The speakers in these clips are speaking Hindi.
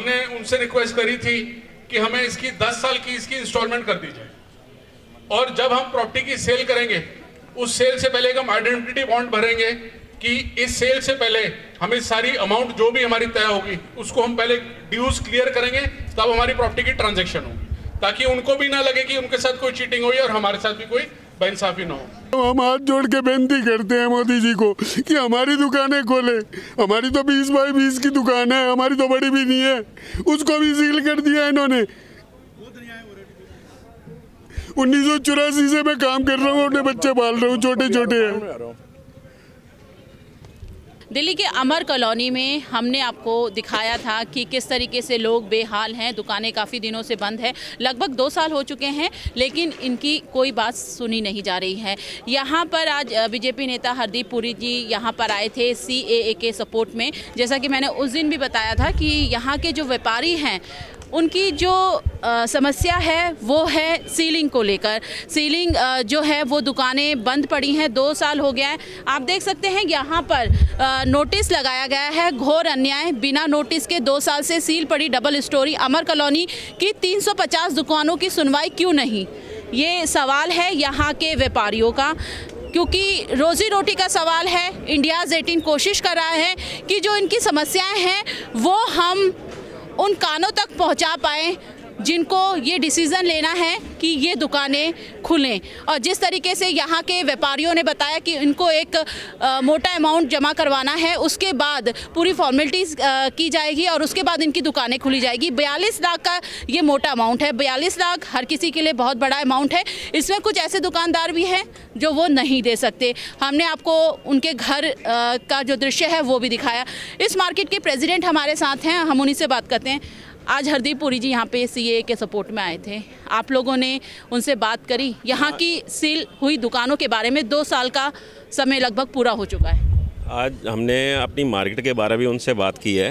हमने उनसे रिक्वेस्ट करी थी कि हमें इसकी 10 साल की इसकी इंस्टॉलमेंट कर दी जाए। और जब हम प्रॉपर्टी की सेल करेंगे, उस सेल से पहले हम आइडेंटिटी बॉन्ड भरेंगे कि इस सेल से पहले हमें सारी अमाउंट जो भी हमारी तय होगी, उसको हम पहले ड्यूज क्लियर करेंगे, तब हमारी प्रॉपर्टी की ट्रांजेक्शन होगी। ताकि उनको भी ना लगे कि उनके साथ कोई चीटिंग हुई और हमारे साथ भी कोई ना हो। हम हाथ जोड़ के बेनती करते हैं मोदी जी को कि हमारी दुकानें खोले। हमारी तो बीस बाई बीस की दुकान है, हमारी तो बड़ी भी नहीं है। उसको भी सील कर दिया इन्होंने। उन्नीस सौ चौरासी से मैं काम कर रहा हूँ, अपने बच्चे पाल रहा हूँ छोटे छोटे हैं। दिल्ली के अमर कॉलोनी में हमने आपको दिखाया था कि किस तरीके से लोग बेहाल हैं, दुकानें काफ़ी दिनों से बंद है, लगभग दो साल हो चुके हैं, लेकिन इनकी कोई बात सुनी नहीं जा रही है। यहाँ पर आज बीजेपी नेता हरदीप पुरी जी यहाँ पर आए थे सी के सपोर्ट में। जैसा कि मैंने उस दिन भी बताया था कि यहाँ के जो व्यापारी हैं उनकी जो आ, समस्या है वो है सीलिंग को लेकर। सीलिंग आ, जो है वो दुकानें बंद पड़ी हैं दो साल हो गया है। आप देख सकते हैं यहाँ पर आ, नोटिस लगाया गया है घोर अन्याय। बिना नोटिस के दो साल से सील पड़ी डबल स्टोरी। अमर कॉलोनी की 350 दुकानों की सुनवाई क्यों नहीं? ये सवाल है यहाँ के व्यापारियों का क्योंकि रोज़ी रोटी का सवाल है। इंडियाज़ एटीन कोशिश कर रहा है कि जो इनकी समस्याएँ हैं वो हम उन कानों तक पहुँचा पाएँ जिनको ये डिसीज़न लेना है कि ये दुकानें खुलें। और जिस तरीके से यहाँ के व्यापारियों ने बताया कि इनको एक आ, मोटा अमाउंट जमा करवाना है उसके बाद पूरी फॉर्मेलिटीज़ की जाएगी और उसके बाद इनकी दुकानें खुली जाएगी। बयालीस लाख का ये मोटा अमाउंट है। बयालीस लाख हर किसी के लिए बहुत बड़ा अमाउंट है। इसमें कुछ ऐसे दुकानदार भी हैं जो वो नहीं दे सकते। हमने आपको उनके घर आ, का जो दृश्य है वो भी दिखाया। इस मार्केट के प्रेजिडेंट हमारे साथ हैं। हम उन्हीं से बात करते हैं। आज हरदीप पुरी जी यहाँ पे सीए के सपोर्ट में आए थे। आप लोगों ने उनसे बात करी। यहाँ की सील हुई दुकानों के बारे में दो साल का समय लगभग पूरा हो चुका है। आज हमने अपनी मार्केट के बारे में उनसे बात की है।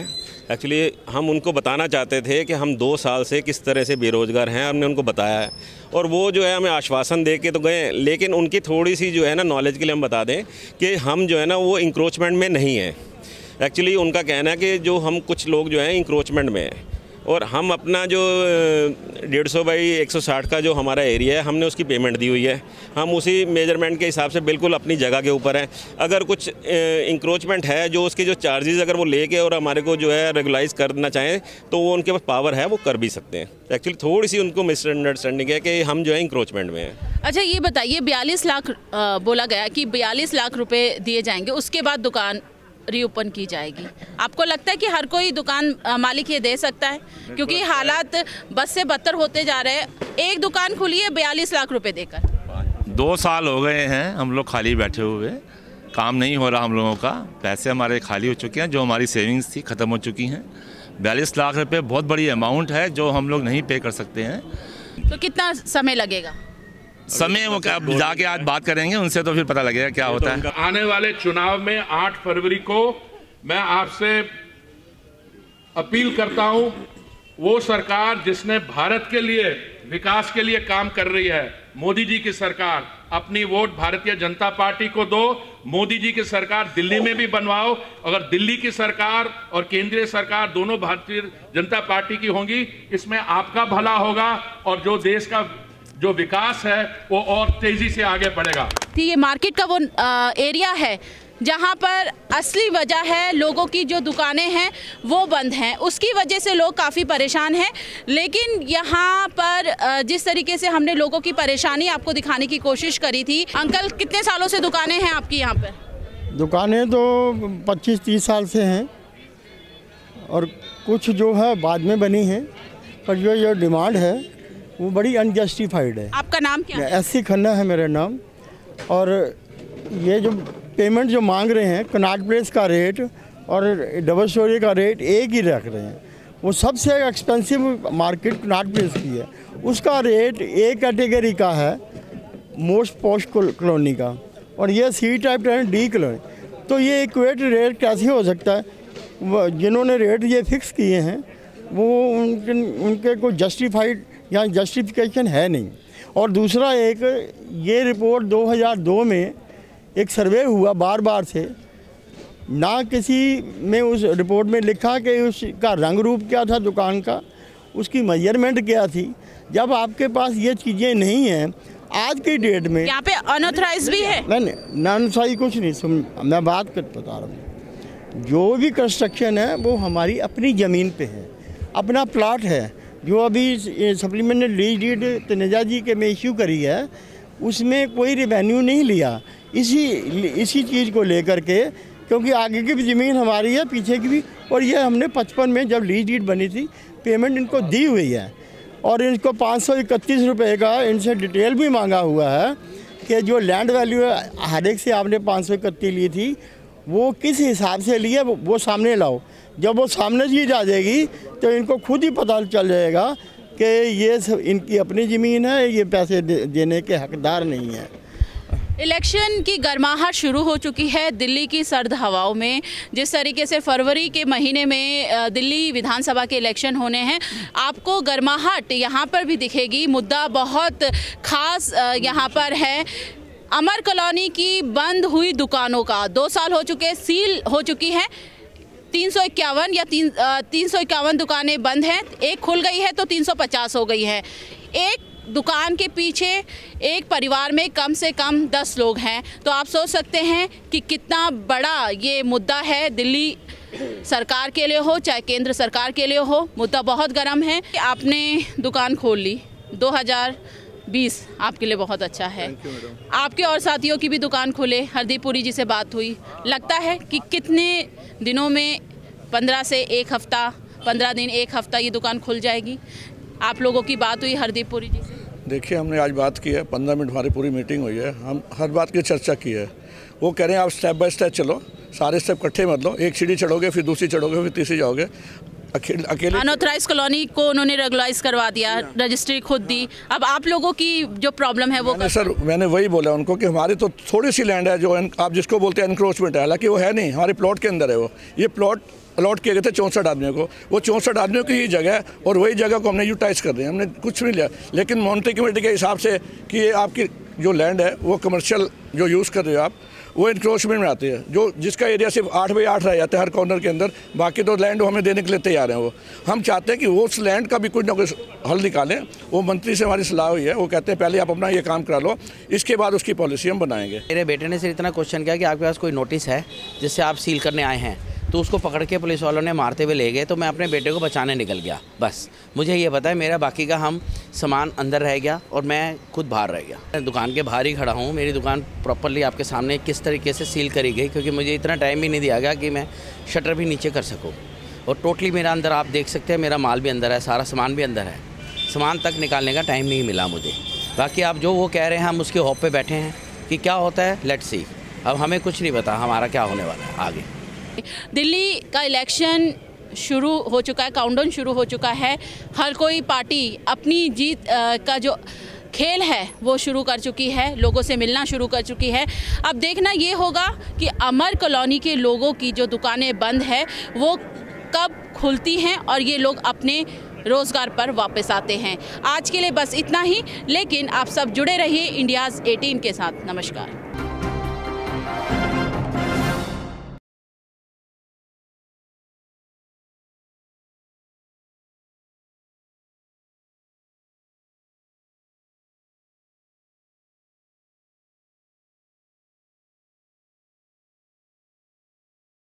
एक्चुअली हम उनको बताना चाहते थे कि हम दो साल से किस तरह से बेरोज़गार हैं, हमने उनको बताया है। और वो जो है, हमें आश्वासन दे के तो गए, लेकिन उनकी थोड़ी सी जो है ना नॉलेज के लिए हम बता दें कि हम जो है ना वो इंक्रोचमेंट में नहीं हैं। एक्चुअली उनका कहना है कि जो हम कुछ लोग जो हैं इंक्रोचमेंट में हैं। और हम अपना जो डेढ़ सौ बाई एक सौ साठ का जो हमारा एरिया है, हमने उसकी पेमेंट दी हुई है। हम उसी मेज़रमेंट के हिसाब से बिल्कुल अपनी जगह के ऊपर हैं। अगर कुछ इंक्रोचमेंट है, जो उसके जो चार्जेस अगर वो लेके और हमारे को जो है रेगुलाइज करना चाहें तो वो उनके पास पावर है, वो कर भी सकते हैं। एक्चुअली थोड़ी सी उनको मिसअंडरस्टैंडिंग है कि हम जो है इंक्रोचमेंट में हैं। अच्छा ये बताइए, बयालीस लाख बोला गया कि बयालीस लाख रुपये दिए जाएँगे, उसके बाद दुकान रीओपन की जाएगी। आपको लगता है कि हर कोई दुकान मालिक ये दे सकता है? क्योंकि हालात बस से बदतर होते जा रहे हैं। एक दुकान खुली है बयालीस लाख रुपए देकर। दो साल हो गए हैं हम लोग खाली बैठे हुए। काम नहीं हो रहा हम लोगों का। पैसे हमारे खाली हो चुके हैं जो हमारी सेविंग्स थी ख़त्म हो चुकी हैं। बयालीस लाख रुपये बहुत बड़ी अमाउंट है जो हम लोग नहीं पे कर सकते हैं। तो कितना समय लगेगा? समय वो क्या जाके आज बात करेंगे उनसे तो फिर पता लगेगा क्या होता है। आने वाले चुनाव में 8 फरवरी को मैं आपसे अपील करता हूँ वो सरकार जिसने भारत के लिए विकास के लिए काम कर रही है मोदी जी की सरकार अपनी वोट भारतीय जनता पार्टी को दो मोदी जी की सरकार दिल्ली में भी बनवाओ अगर दिल्ली की सरकार और केंद्रीय सरकार दोनों भारतीय जनता पार्टी की होंगी इसमें आपका भला होगा और जो देश का जो विकास है वो और तेज़ी से आगे बढ़ेगा। ये मार्केट का वो एरिया है जहाँ पर असली वजह है लोगों की जो दुकानें हैं वो बंद हैं। उसकी वजह से लोग काफ़ी परेशान हैं लेकिन यहाँ पर जिस तरीके से हमने लोगों की परेशानी आपको दिखाने की कोशिश करी थी अंकल कितने सालों से दुकानें हैं आपकी यहाँ पर? दुकानें तो 25-30 साल से हैं और कुछ जो है बाद में बनी हैं पर जो ये डिमांड है वो बड़ी अनजस्टिफाइड है। आपका नाम क्या है? एस खन्ना है मेरा नाम। और ये जो पेमेंट जो मांग रहे हैं कनाट प्लेस का रेट और डबल स्टोरी का रेट एक ही रख रहे हैं। वो सबसे एक्सपेंसिव मार्केट कनाट प्लेस की है। उसका रेट ए कैटेगरी का है मोस्ट पोस्ट कॉलोनी का। और ये सी टाइप डी कॉलोनी तो ये इक्वेट रेट कैसे हो सकता है? जिन्होंने रेट ये फिक्स किए हैं वो उनके उनके को जस्टिफाइड यहाँ जस्टिफिकेशन है नहीं। और दूसरा एक ये रिपोर्ट 2002 में एक सर्वे हुआ बार बार से। ना किसी में उस रिपोर्ट में लिखा कि उसका रंग रूप क्या था दुकान का उसकी मेज़रमेंट क्या थी। जब आपके पास ये चीज़ें नहीं हैं आज की डेट में यहाँ पे अनऑथराइज भी है। नहीं नहीं नॉन कुछ नहीं सुन मैं बात कर बता रहा हूँ। जो भी कंस्ट्रक्शन है वो हमारी अपनी ज़मीन पे है। अपना प्लाट है। जो अभी supplement lease deed Taneja ji के में इशू करी है, उसमें कोई रिवेन्यू नहीं लिया। इसी इसी चीज़ को लेकर के, क्योंकि आगे की भी ज़मीन हमारी है, पीछे की भी, और ये हमने पचपन में जब लीज डीड बनी थी पेमेंट इनको दी हुई है। और इनको पाँच सौ इकतीस रुपये का इनसे डिटेल भी मांगा हुआ है कि जो लैंड वैल्यू है, हर एक से आपने पाँच सौ इकतीस ली थी वो किस हिसाब से लिए वो, सामने लाओ। जब वो सामने चीज़ आ जाएगी तो इनको खुद ही पता चल जाएगा कि ये सब इनकी अपनी ज़मीन है ये पैसे देने के हकदार नहीं है। इलेक्शन की गर्माहट शुरू हो चुकी है दिल्ली की सर्द हवाओं में। जिस तरीके से फरवरी के महीने में दिल्ली विधानसभा के इलेक्शन होने हैं आपको गर्माहट यहाँ पर भी दिखेगी। मुद्दा बहुत खास यहाँ पर है। अमर कॉलोनी की बंद हुई दुकानों का। दो साल हो चुके, सील हो चुकी हैं। तीन सौ इक्यावन या तीन तीन सौ इक्यावन दुकानें बंद हैं। एक खुल गई है तो तीन सौ पचास हो गई है। एक दुकान के पीछे एक परिवार में कम से कम दस लोग हैं। तो आप सोच सकते हैं कि कितना बड़ा ये मुद्दा है। दिल्ली सरकार के लिए हो, चाहे केंद्र सरकार के लिए हो, मुद्दा बहुत गर्म है। आपने दुकान खोल ली। 2020 आपके लिए बहुत अच्छा है। आपके और साथियों की भी दुकान खुले हरदीप पुरी जी से बात हुई। लगता है कि कितने दिनों में पंद्रह से एक हफ़्ता पंद्रह दिन एक हफ़्ता ये दुकान खुल जाएगी? आप लोगों की बात हुई हरदीप पुरी जी से। देखिए हमने आज बात की है पंद्रह मिनट हमारी पूरी मीटिंग हुई है। हम हर बात की चर्चा की है। वो कह रहे हैं आप स्टेप बाय स्टेप चलो सारे स्टेप इकट्ठे मत लो। एक सीढ़ी चढ़ोगे फिर दूसरी चढ़ोगे फिर तीसरी जाओगे। अकेले अनऑथराइज कॉलोनी को उन्होंने रेगुलाइज करवा दिया रजिस्ट्री खुद दी। अब आप लोगों की जो प्रॉब्लम है वो मैंने सर मैंने वही बोला उनको कि हमारी तो थोड़ी सी लैंड है जो आप जिसको बोलते हैं एनक्रोचमेंट है। हालाँकि वो है नहीं हमारे प्लॉट के अंदर है वो। ये प्लॉट अलॉट किए गए थे चौंसठ आदमियों को। वो चौंसठ आदमियों की ही जगह है और वही जगह को हमने यूटिलाइज़ कर रहे हैं हमने कुछ नहीं लिया। लेकिन मॉनिटरी कमेटी के हिसाब से कि ये आपकी जो लैंड है वो कमर्शियल जो यूज़ कर रहे हो आप वो इंक्रोचमेंट में आती है। जो जिसका एरिया सिर्फ़ आठ बाई आठ रह जाता है हर कॉर्नर के अंदर, बाकी तो लैंड हमें देने के लिए तैयार हैं वो। हम चाहते हैं कि वो उस लैंड का भी कुछ ना कुछ हल निकालें। वो मंत्री से हमारी सलाह हुई है। वो कहते हैं, पहले आप अपना ये काम करा लो, इसके बाद उसकी पॉलिसी हम बनाएँगे। मेरे बेटे ने सिर्फ़ इतना क्वेश्चन किया कि आपके पास कोई नोटिस है जिससे आप सील करने आए हैं? तो उसको पकड़ के पुलिस वालों ने मारते हुए ले गए तो मैं अपने बेटे को बचाने निकल गया, बस। मुझे ये पता है, मेरा बाकी का हम सामान अंदर रह गया और मैं खुद बाहर रह गया। मैं दुकान के बाहर ही खड़ा हूँ, मेरी दुकान प्रॉपरली आपके सामने किस तरीके से सील करी गई, क्योंकि मुझे इतना टाइम भी नहीं दिया गया कि मैं शटर भी नीचे कर सकूँ। और टोटली मेरा अंदर आप देख सकते हैं, मेरा माल भी अंदर है, सारा सामान भी अंदर है। सामान तक निकालने का टाइम नहीं मिला मुझे। बाकी आप जो वो कह रहे हैं, हम उसके हॉप पे बैठे हैं कि क्या होता है लेट सी अब हमें कुछ नहीं पता, हमारा क्या होने वाला है, आगे। दिल्ली का इलेक्शन शुरू हो चुका है काउंटडाउन शुरू हो चुका है। हर कोई पार्टी अपनी जीत का जो खेल है, वो शुरू कर चुकी है, लोगों से मिलना शुरू कर चुकी है। अब देखना ये होगा कि अमर कॉलोनी के लोगों की जो दुकानें बंद है, वो कब खुलती हैं और ये लोग अपने रोज़गार पर वापस आते हैं। आज के लिए बस इतना ही, लेकिन आप सब जुड़े रहिए इंडियाज़ 18 के साथ। नमस्कार।